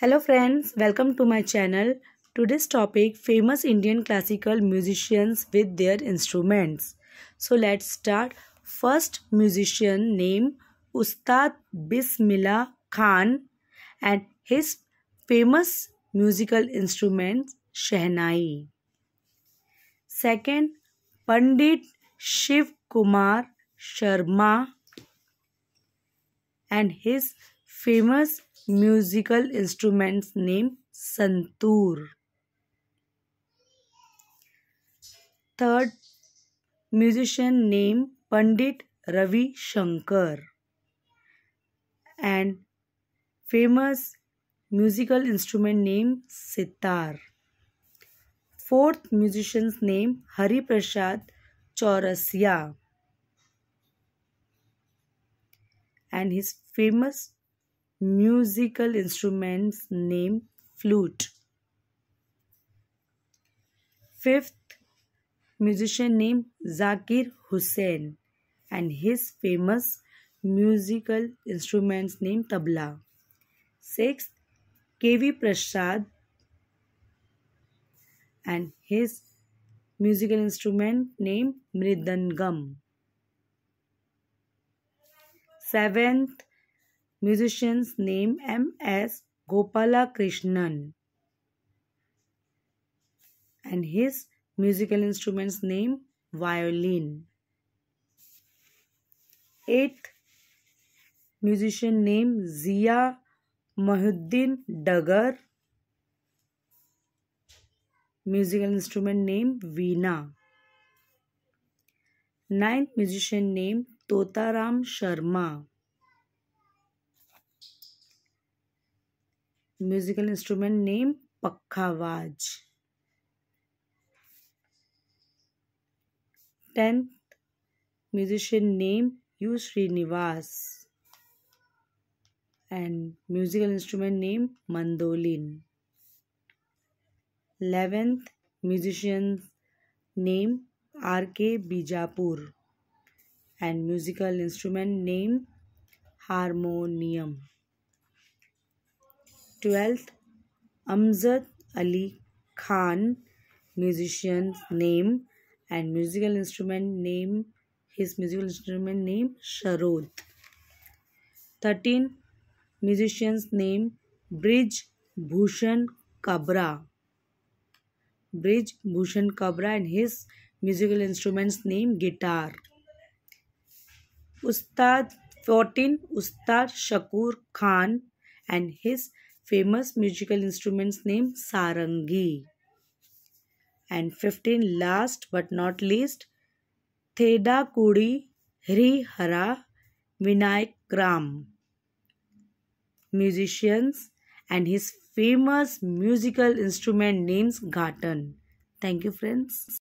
Hello friends, welcome to my channel. Today's topic famous Indian classical musicians with their instruments. So let's start. First musician name Ustad Bismillah Khan and his famous musical instrument Shehnai. Second Pandit Shiv Kumar Sharma and his famous musical instruments name Santoor. Third musician name Pandit Ravi Shankar and famous musical instrument name sitar. Fourth musician's name Hari Prasad Chaurasia and his famous musical instruments name flute. Fifth musician name Zakir Hussain and his famous musical instruments name tabla. Sixth K.V. Prasad and his musical instrument name Mridangam. Seventh musician's name M.S. Gopala Krishnan and his musical instruments name violin. Eighth musician name Zia Mahuddin Dagar musical instrument name Veena. Ninth musician name Totaram Sharma musical instrument name pakhawaj tenth musician name U Srinivas and musical instrument name mandolin eleventh musician name R K Bijapur and musical instrument name harmonium twelfth, Amjad Ali Khan musician name and musical instrument name his musical instrument name sarod thirteen musicians name Brij Bhushan Kabra Brij Bhushan Kabra and his musical instruments name guitar Ustad fourteen Ustad Shakoor Khan and his famous musical instruments name sarangi. And 15 last but not least Thetakudi Hara Vinayak Ram musicians and his famous musical instrument names Ghatam. Thank you friends.